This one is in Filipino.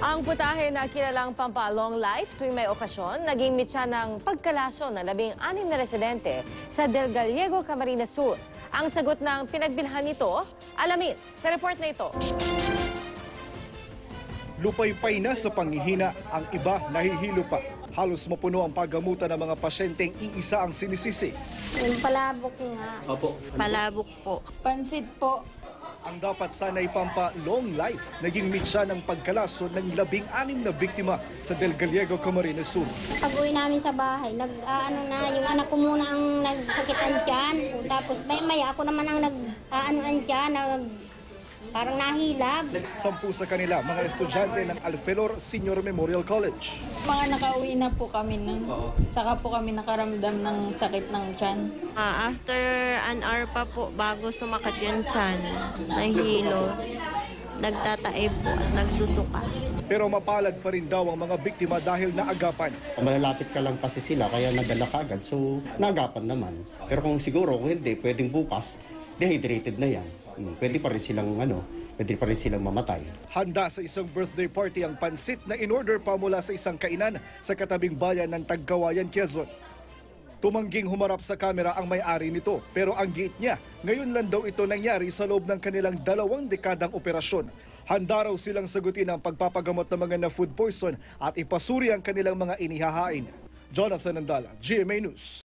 Ang putahe na kilalang pampalong life tuwing may okasyon, naging mitya ng pagkalaso ng labing anim na residente sa Del Gallego, Camarines Sur. Ang sagot ng pinagbilhan nito, alamin sa report na ito. Lupay-pay na sa panghihina, ang iba nahihilo pa. Halos mapuno ang paggamutan ng mga pasyenteng iisa ang sinisisi. Yung palabok nga. Opo. Palabok po. Pansit po. Ang dapat sana'y pampa long life, naging mitya ng pagkalaso ng labing-anim na biktima sa Del Gallego, Camarines Sur. Pag namin sa bahay, nag, ah, ano na, yung anak ko muna ang nagsakitan dyan. Tapos may maya ako naman ang nag, ah, ano dyan, nag, parang nahilab. Sampu sa kanila, mga estudyante ng Alfelor Senior Memorial College. Mga nakauwi na po kami nun. Saka po kami nakaramdam ng sakit ng tiyan. Ah, after an hour pa po bago sumakat yung tiyan, nahilo, nagtatae po at nagsusuka. Pero mapalad pa rin daw ang mga biktima dahil naagapan. Malalapit ka lang kasi sila, kaya nadala ka agad. So, nagapan naman. Pero kung siguro, kung hindi, pwedeng bukas, dehydrated na yan. Hmm, Pwede pa rin silang, ano, pwede pa rin silang mamatay. Handa sa isang birthday party ang pansit na in-order pa mula sa isang kainan sa katabing bayan ng Tagkawayan, Quezon. Tumangging humarap sa kamera ang may-ari nito pero ang giit niya, ngayon lang daw ito nangyari sa loob ng kanilang dalawang dekadang operasyon. Handa raw silang sagutin ang pagpapagamot ng mga na food poison at ipasuri ang kanilang mga inihahain. Jonathan Andala, GMA News.